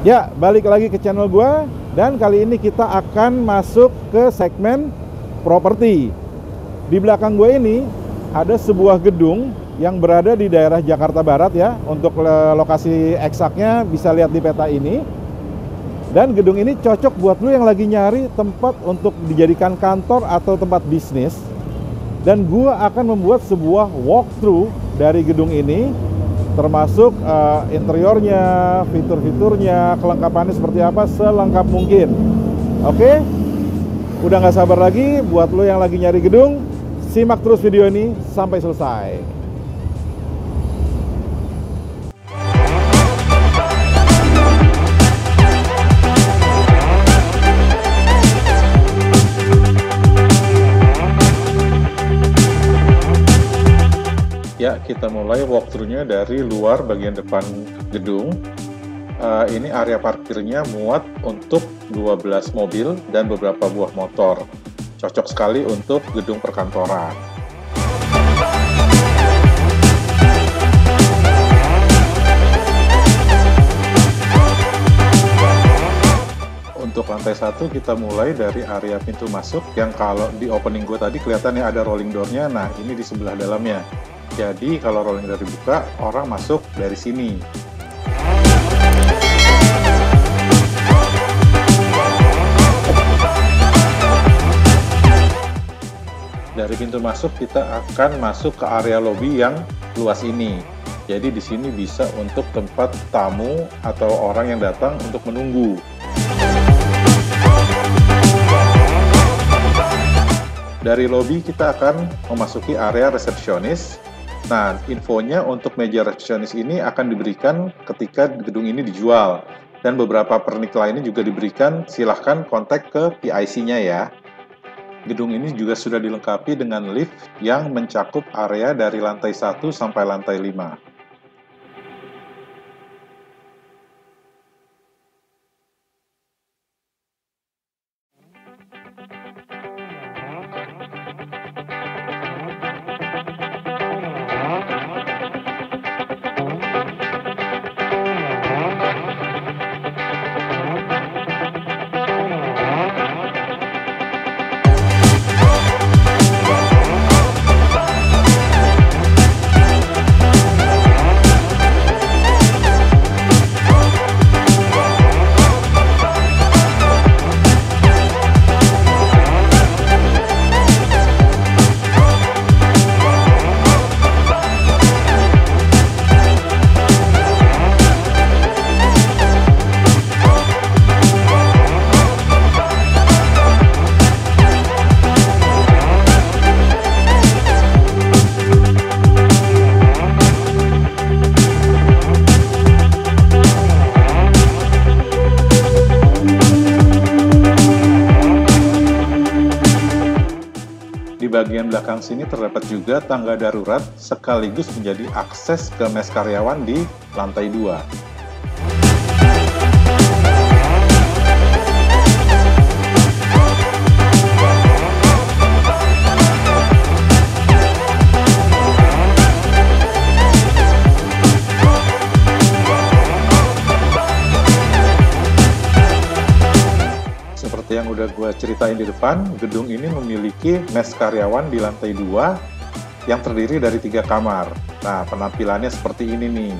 Ya, balik lagi ke channel gue dan kali ini kita akan masuk ke segmen properti. Di belakang gue ini ada sebuah gedung yang berada di daerah Jakarta Barat ya. Untuk lokasi eksaknya bisa lihat di peta ini. Dan gedung ini cocok buat lu yang lagi nyari tempat untuk dijadikan kantor atau tempat bisnis. Dan gue akan membuat sebuah walkthrough dari gedung ini termasuk uh, interiornya, fitur-fiturnya, kelengkapannya seperti apa selengkap mungkin. Oke, okay? udah nggak sabar lagi buat lo yang lagi nyari gedung, simak terus video ini sampai selesai. Ya, kita mulai walkthrough-nya dari luar bagian depan gedung. Uh, ini area parkirnya muat untuk 12 mobil dan beberapa buah motor. Cocok sekali untuk gedung perkantoran. Untuk lantai satu kita mulai dari area pintu masuk yang kalau di opening gue tadi kelihatannya ada rolling door-nya, nah ini di sebelah dalamnya. Jadi kalau rolling door dibuka, orang masuk dari sini. Dari pintu masuk kita akan masuk ke area lobby yang luas ini. Jadi di sini bisa untuk tempat tamu atau orang yang datang untuk menunggu. Dari lobby kita akan memasuki area resepsionis Nah, infonya untuk meja resepsionis ini akan diberikan ketika gedung ini dijual. Dan beberapa pernik lainnya juga diberikan, silahkan kontak ke PIC-nya ya. Gedung ini juga sudah dilengkapi dengan lift yang mencakup area dari lantai 1 sampai lantai 5. Belakang sini terdapat juga tangga darurat sekaligus menjadi akses ke mes karyawan di lantai 2. Udah gue ceritain di depan, gedung ini memiliki mes karyawan di lantai 2 yang terdiri dari tiga kamar. Nah, penampilannya seperti ini nih.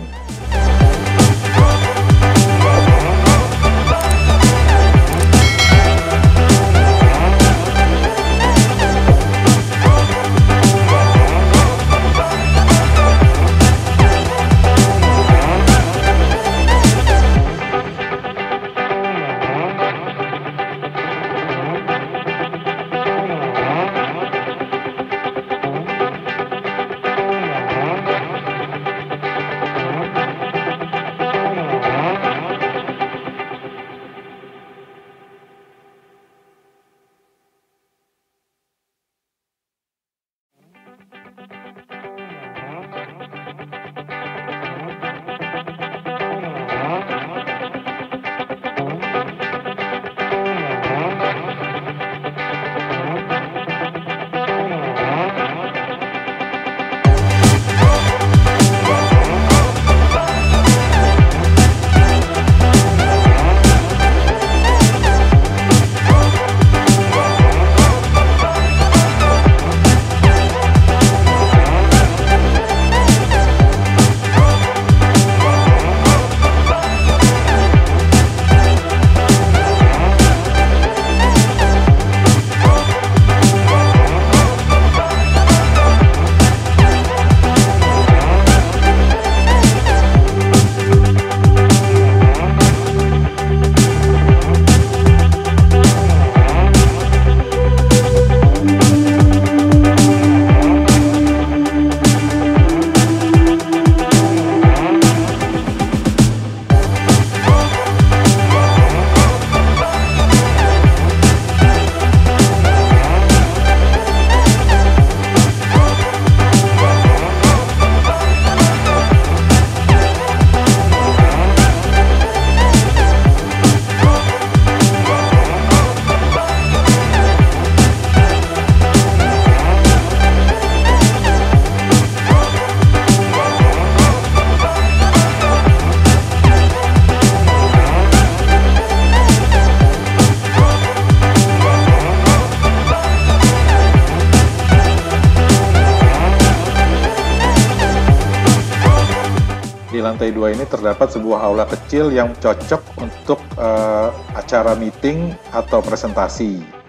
Lantai dua ini terdapat sebuah aula kecil yang cocok untuk uh, acara meeting atau presentasi.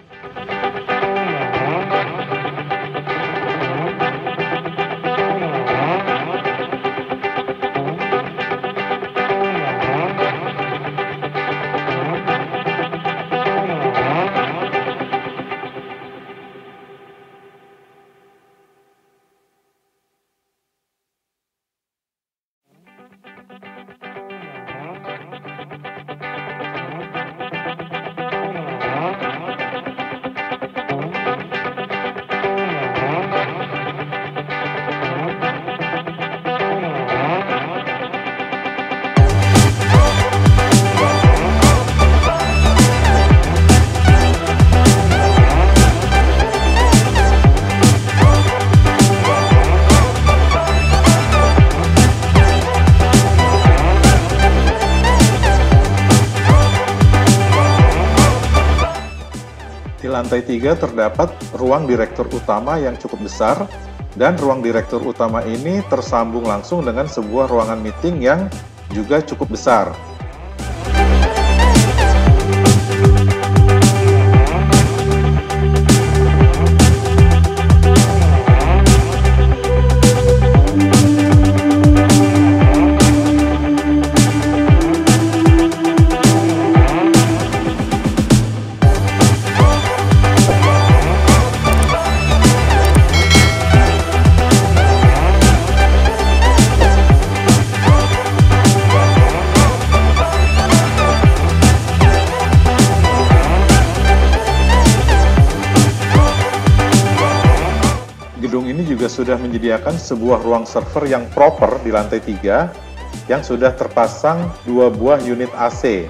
Lantai 3 terdapat ruang direktur utama yang cukup besar dan ruang direktur utama ini tersambung langsung dengan sebuah ruangan meeting yang juga cukup besar. Sudah menyediakan sebuah ruang server yang proper di lantai 3 yang sudah terpasang dua buah unit AC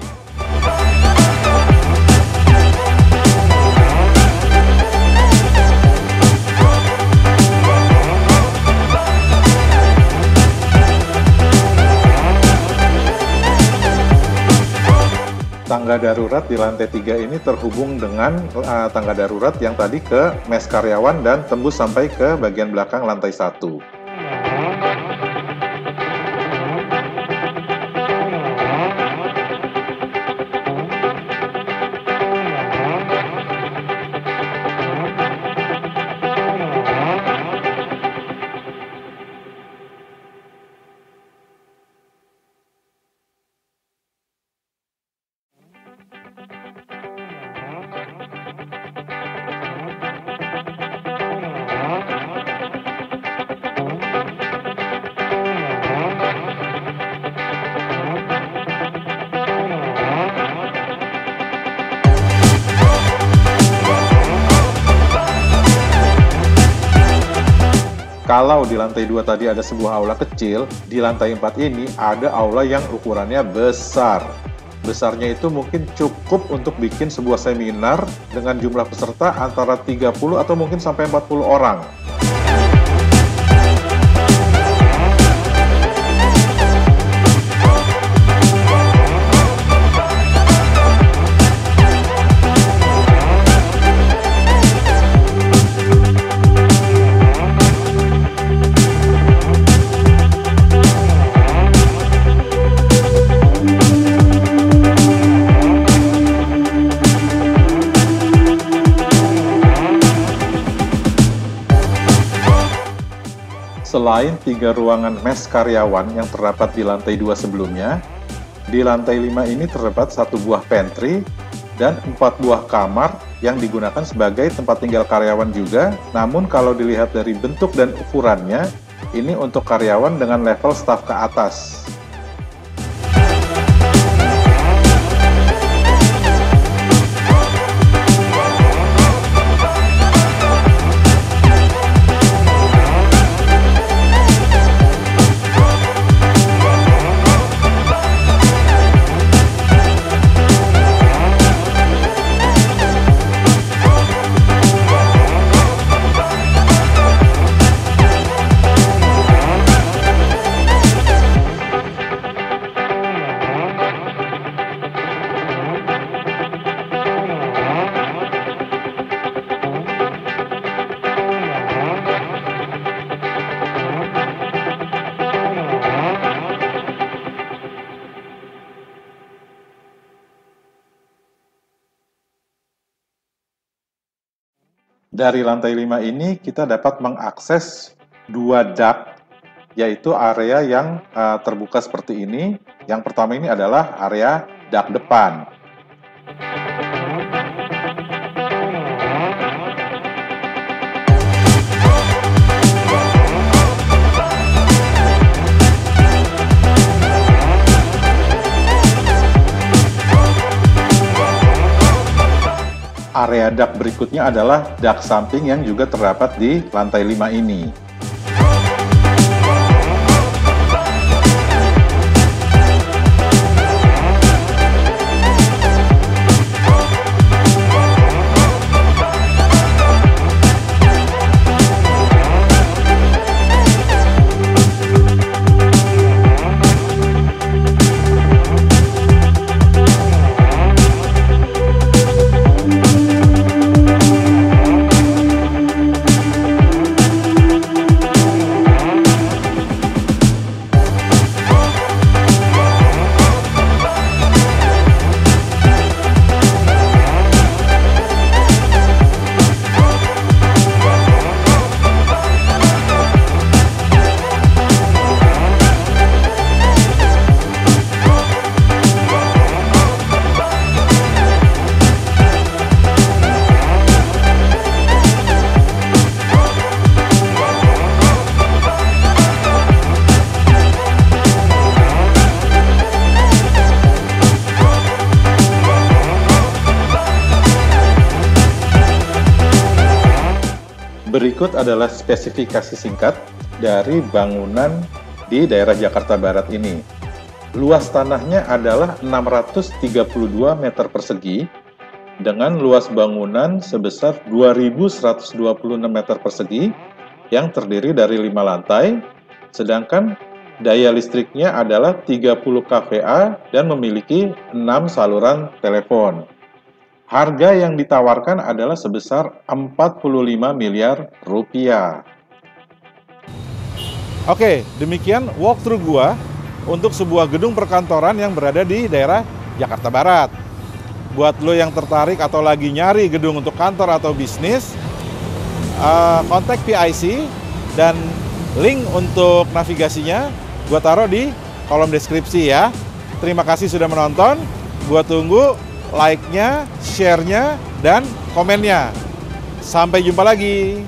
tangga darurat di lantai 3 ini terhubung dengan uh, tangga darurat yang tadi ke mes karyawan dan tembus sampai ke bagian belakang lantai 1. Kalau di lantai 2 tadi ada sebuah aula kecil, di lantai 4 ini ada aula yang ukurannya besar. Besarnya itu mungkin cukup untuk bikin sebuah seminar dengan jumlah peserta antara 30 atau mungkin sampai 40 orang. Selain tiga ruangan mes karyawan yang terdapat di lantai dua sebelumnya, di lantai lima ini terdapat satu buah pantry dan empat buah kamar yang digunakan sebagai tempat tinggal karyawan juga. Namun kalau dilihat dari bentuk dan ukurannya, ini untuk karyawan dengan level staf ke atas. Dari lantai 5 ini kita dapat mengakses dua dak yaitu area yang uh, terbuka seperti ini. Yang pertama ini adalah area dak depan. Area dak berikutnya adalah dak samping yang juga terdapat di lantai 5 ini. Berikut adalah spesifikasi singkat dari bangunan di daerah Jakarta Barat ini. Luas tanahnya adalah 632 meter persegi dengan luas bangunan sebesar 2126 meter persegi yang terdiri dari lima lantai, sedangkan daya listriknya adalah 30 kVA dan memiliki 6 saluran telepon. Harga yang ditawarkan adalah sebesar 45 miliar rupiah. Oke, demikian walkthrough gua untuk sebuah gedung perkantoran yang berada di daerah Jakarta Barat. Buat lo yang tertarik atau lagi nyari gedung untuk kantor atau bisnis, uh, kontak PIC dan link untuk navigasinya gua taruh di kolom deskripsi ya. Terima kasih sudah menonton. Gua tunggu like-nya, share-nya, dan komennya. Sampai jumpa lagi.